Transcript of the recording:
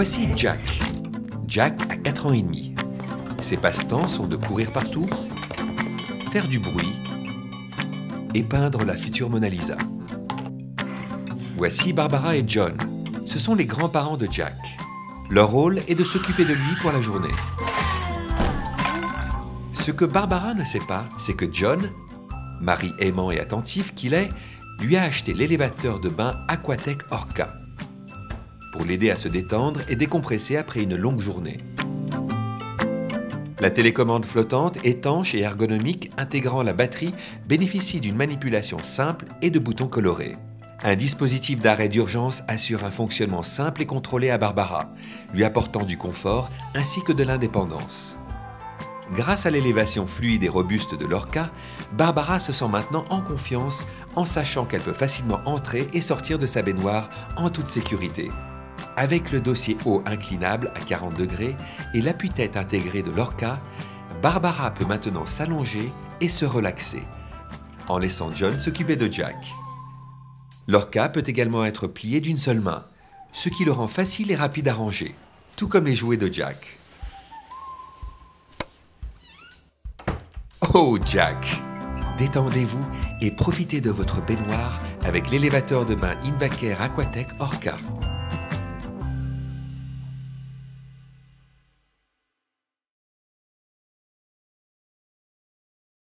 Voici Jack. Jack a 4 ans et demi. Ses passe-temps sont de courir partout, faire du bruit et peindre la future Mona Lisa. Voici Barbara et John. Ce sont les grands-parents de Jack. Leur rôle est de s'occuper de lui pour la journée. Ce que Barbara ne sait pas, c'est que John, mari aimant et attentif qu'il est, lui a acheté l'élévateur de bain Aquatech Orca pour l'aider à se détendre et décompresser après une longue journée. La télécommande flottante, étanche et ergonomique intégrant la batterie bénéficie d'une manipulation simple et de boutons colorés. Un dispositif d'arrêt d'urgence assure un fonctionnement simple et contrôlé à Barbara, lui apportant du confort ainsi que de l'indépendance. Grâce à l'élévation fluide et robuste de l'Orca, Barbara se sent maintenant en confiance en sachant qu'elle peut facilement entrer et sortir de sa baignoire en toute sécurité. Avec le dossier haut inclinable à 40 degrés et l'appui-tête intégré de l'Orca, Barbara peut maintenant s'allonger et se relaxer, en laissant John s'occuper de Jack. L'Orca peut également être plié d'une seule main, ce qui le rend facile et rapide à ranger, tout comme les jouets de Jack. Oh Jack Détendez-vous et profitez de votre baignoire avec l'élévateur de bain Invacare Aquatech Orca.